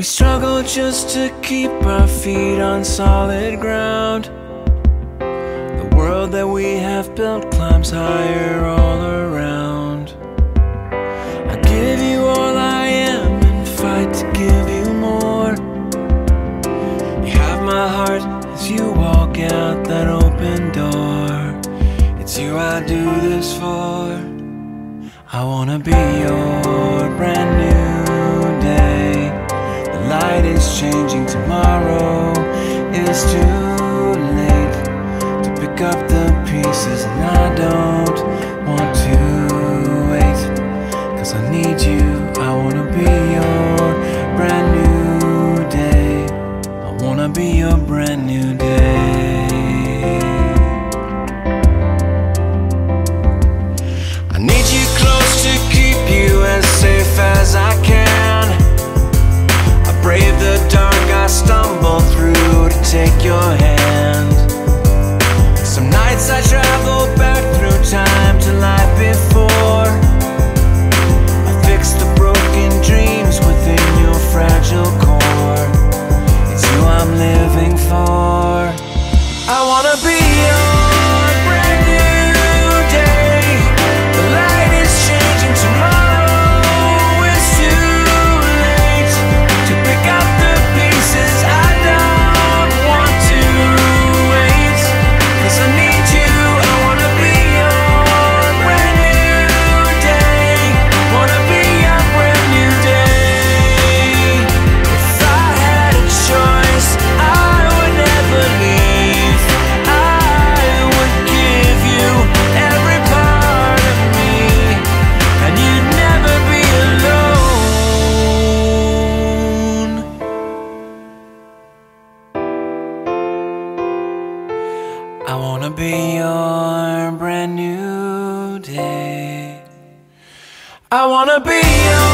We struggle just to keep our feet on solid ground. The world that we have built climbs higher all around. I give you all I am and fight to give you more. You have my heart as you walk out that open door. It's you I do this for. I wanna be your brand new changing, tomorrow. Is too late to pick up the pieces, and I don't your hand. Be your brand new day. I wanna be your